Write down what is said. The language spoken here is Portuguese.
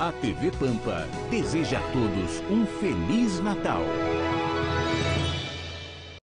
A TV Pampa deseja a todos um Feliz Natal.